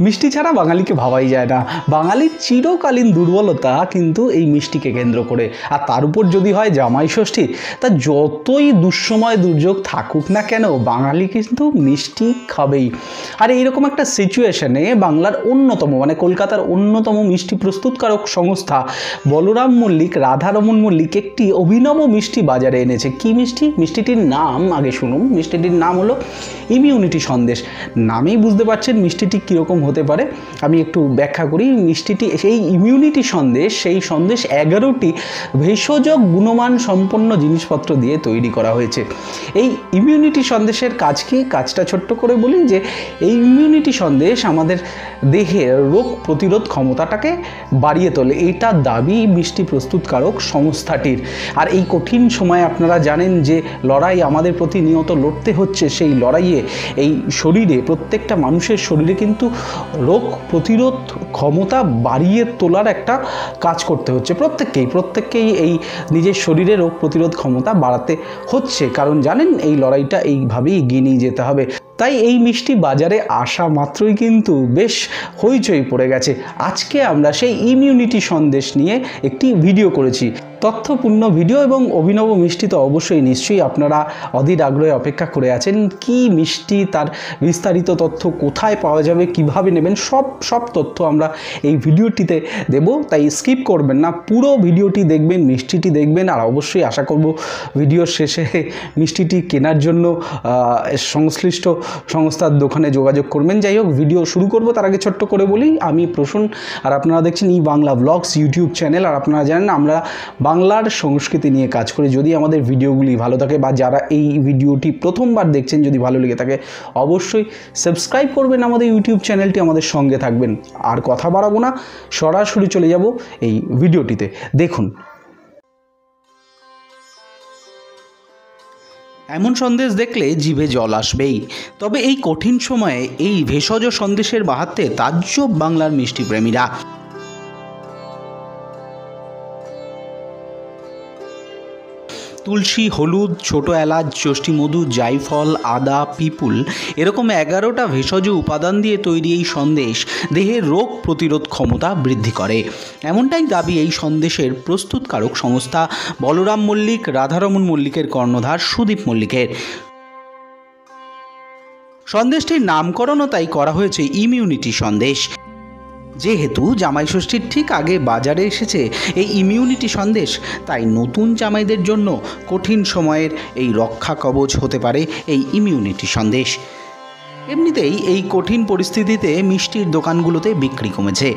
মিষ্টি ছাড়া বাঙালিকে ভাবাই যায় না। বাঙালির চিরকালীন দুর্বলতা কিন্তু এই মিষ্টিকে কেন্দ্র করে। আর তার উপর যদি হয় জামাই ষষ্ঠী, তা যতই দুঃসময় দুর্যোগ থাকুক না কেন, বাঙালি কিন্তু মিষ্টি খাবেই। আর এইরকম একটা সিচুয়েশনে বাংলার অন্যতম মানে কলকাতার অন্যতম মিষ্টি প্রস্তুতকারক সংস্থা বলরাম মল্লিক, রাধারমন মল্লিক একটি অভিনব মিষ্টি বাজারে এনেছে। কি মিষ্টি? মিষ্টিটির নাম, আগে শুনুন, মিষ্টিটির নাম হলো ইমিউনিটি সন্দেশ। নামেই বুঝতে পারছেন মিষ্টিটি কীরকম হতে পারে। আমি একটু ব্যাখ্যা করি, মিষ্টিটি সেই ইমিউনিটি সন্দেশ, সেই সন্দেশ এগারোটি ভেষজ গুণমান সম্পন্ন জিনিসপত্র দিয়ে তৈরি করা হয়েছে। এই ইমিউনিটি সন্দেশের কাজ কি? কাজটা ছোট্ট করে বলি যে, এই ইমিউনিটি সন্দেশ আমাদের দেহের রোগ প্রতিরোধ ক্ষমতাটাকে বাড়িয়ে তোলে। এইটা দাবি মিষ্টি প্রস্তুতকারক সংস্থাটির। আর এই কঠিন সময়ে আপনারা জানেন যে, লড়াই আমাদের প্রতিনিয়ত লড়তে হচ্ছে। সেই লড়াইয়ে এই শরীরে, প্রত্যেকটা মানুষের শরীরে কিন্তু রোগ প্রতিরোধ ক্ষমতা বাড়িয়ে তোলার একটা কাজ করতে হচ্ছে প্রত্যেককেই। প্রত্যেককেই এই নিজের শরীরে রোগ প্রতিরোধ ক্ষমতা বাড়াতে হচ্ছে। কারণ জানেন এই লড়াইটা এইভাবেই এগিয়ে নিয়ে যেতে হবে। তাই এই মিষ্টি বাজারে আসা মাত্রই কিন্তু বেশ হইচই পড়ে গেছে। আজকে আমরা সেই ইমিউনিটি সন্দেশ নিয়ে একটি ভিডিও করেছি। তথ্যপূর্ণ ভিডিও এবং অভিনব মিষ্টি তো অবশ্যই নিশ্চয়ই আপনারা অধীর আগ্রহে অপেক্ষা করে আছেন। কি মিষ্টি, তার বিস্তারিত তথ্য কোথায় পাওয়া যাবে, কীভাবে নেবেন, সব সব তথ্য আমরা এই ভিডিওটিতে দেব। তাই স্কিপ করবেন না, পুরো ভিডিওটি দেখবেন, মিষ্টিটি দেখবেন। আর অবশ্যই আশা করব ভিডিওর শেষে মিষ্টিটি কেনার জন্য সংশ্লিষ্ট সংস্থার দোকানে যোগাযোগ করবেন। যাই হোক ভিডিও শুরু করব, তার আগে ছোট্ট করে বলি, আমি প্রসূন, আর আপনারা দেখছেন E Bangla blogs YouTube channel আর আপনারা জানেন আমরা বাংলার সংস্কৃতি নিয়ে কাজ করি। যদি আমাদের ভিডিওগুলি ভালো থাকে বা যারা এই ভিডিওটি প্রথমবার দেখছেন, যদি ভালো লেগে থাকে, অবশ্যই সাবস্ক্রাইব করবেন আমাদের ইউটিউব চ্যানেলটি আমাদের সঙ্গে থাকবেন। আর কথা বাড়াবো না, সরাসরি চলে যাব এই ভিডিওটিতে দেখুন এমন সন্দেশ দেখলে জিভে জল আসবেই। তবে এই কঠিন সময়ে এই ভেষজ সন্দেশের বাহাত্তে তাজ্জব বাংলার মিষ্টি প্রেমীরা তুলসী, হলুদ, ছোট এলাচ মধু জাইফল আদা, পিপুল এরকম এগারোটা ভেষজ উপাদান দিয়ে তৈরি এই সন্দেশ দেহের রোগ প্রতিরোধ ক্ষমতা বৃদ্ধি করে। এমনটাই দাবি এই সন্দেশের প্রস্তুতকারক সংস্থা বলরাম মল্লিক, রাধারমন মল্লিকের কর্ণধার সুদীপ মল্লিকের। সন্দেশটির নামকরণও তাই করা হয়েছে ইমিউনিটি সন্দেশ। যেহেতু জামাই ষষ্ঠীর ঠিক আগে বাজারে এসেছে এই ইমিউনিটি সন্দেশ, তাই নতুন জামাইদের জন্য কঠিন সময়ের এই রক্ষা কবচ হতে পারে এই ইমিউনিটি সন্দেশ। এমনিতেই এই কঠিন পরিস্থিতিতে মিষ্টির দোকানগুলোতে বিক্রি কমেছে।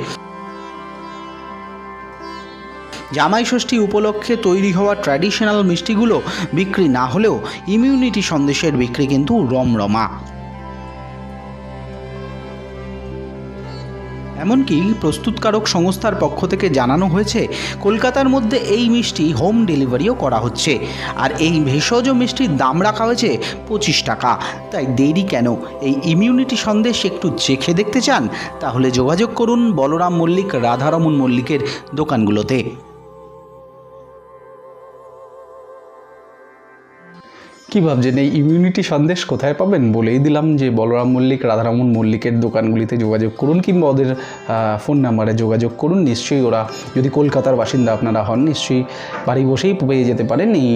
জামাই ষষ্ঠী উপলক্ষে তৈরি হওয়া ট্র্যাডিশনাল মিষ্টিগুলো বিক্রি না হলেও ইমিউনিটি সন্দেশের বিক্রি কিন্তু রমরমা। এমনকি প্রস্তুতকারক সংস্থার পক্ষ থেকে জানানো হয়েছে, কলকাতার মধ্যে এই মিষ্টি হোম ডেলিভারিও করা হচ্ছে। আর এই ভেষজ মিষ্টির দাম রাখা হয়েছে পঁচিশ টাকা। তাই দেরি কেন? এই ইমিউনিটি সন্দেশ একটু চেখে দেখতে চান? তাহলে যোগাযোগ করুন বলরাম মল্লিক, রাধারমন মল্লিকের দোকানগুলোতে। কী ভাবছেন? এই ইমিউনিটি সন্দেশ কোথায় পাবেন? বলেই দিলাম যে বলরাম মল্লিক, রাধারমন মল্লিকের দোকানগুলিতে যোগাযোগ করুন কিংবা ওদের ফোন নাম্বারে যোগাযোগ করুন। নিশ্চয়ই ওরা যদি কলকাতার বাসিন্দা আপনারা হন, নিশ্চয়ই বাড়ি বসেই পেয়ে যেতে পারেন এই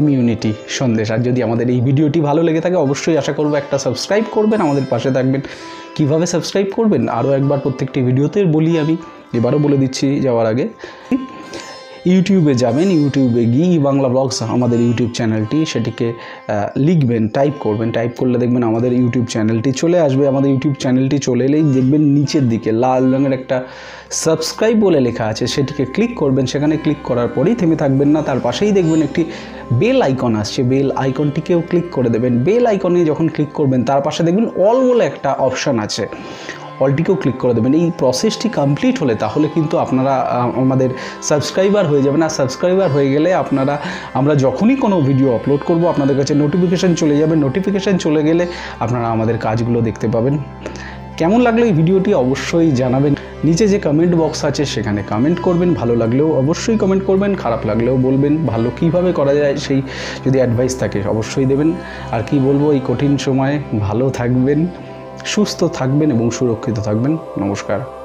ইমিউনিটি সন্দেশ। আর যদি আমাদের এই ভিডিওটি ভালো লেগে থাকে, অবশ্যই আশা করব একটা সাবস্ক্রাইব করবেন, আমাদের পাশে থাকবেন। কীভাবে সাবস্ক্রাইব করবেন? আরও একবার প্রত্যেকটি ভিডিওতে বলি আমি। এবারও বলে দিচ্ছি যাওয়ার আগে। ইউটিউবে যাবেন, ইউটিউবে গিয়ে বাংলা ব্লগস আমাদের ইউটিউব চ্যানেলটি সেটিকে লিখবেন, টাইপ করবেন। টাইপ করলে দেখবেন আমাদের ইউটিউব চ্যানেলটি চলে আসবে। আমাদের ইউটিউব চ্যানেলটি চলে এলেই দেখবেন নিচের দিকে লাল রঙের একটা সাবস্ক্রাইব বলে লেখা আছে, সেটিকে ক্লিক করবেন। সেখানে ক্লিক করার পরেই থেমে থাকবেন না। তার পাশেই দেখবেন একটি বেল আইকন আসছে। বেল আইকনটিকেও ক্লিক করে দেবেন। বেল আইকনে যখন ক্লিক করবেন, তার পাশে দেখবেন অল বলে একটা অপশান আছে। অলটিকেও ক্লিক করে দেবেন। এই প্রসেসটি কমপ্লিট হলে তাহলে কিন্তু আপনারা আমাদের সাবস্ক্রাইবার হয়ে যাবেন। আর সাবস্ক্রাইবার হয়ে গেলে আপনারা, আমরা যখনই কোনো ভিডিও আপলোড করব, আপনাদের কাছে নোটিফিকেশান চলে যাবে। নোটিফিকেশান চলে গেলে আপনারা আমাদের কাজগুলো দেখতে পাবেন। কেমন লাগল এই ভিডিওটি অবশ্যই জানাবেন। নিচে যে কমেন্ট বক্স আছে, সেখানে কমেন্ট করবেন। ভালো লাগলেও অবশ্যই কমেন্ট করবেন। খারাপ লাগলেও বলবেন ভালো কীভাবে করা যায় সেই যদি অ্যাডভাইস থাকে, অবশ্যই দেবেন। আর কি বলব, এই কঠিন সময়ে ভালো থাকবেন। সুস্থ থাকবেন এবং সুরক্ষিত থাকবেন। নমস্কার।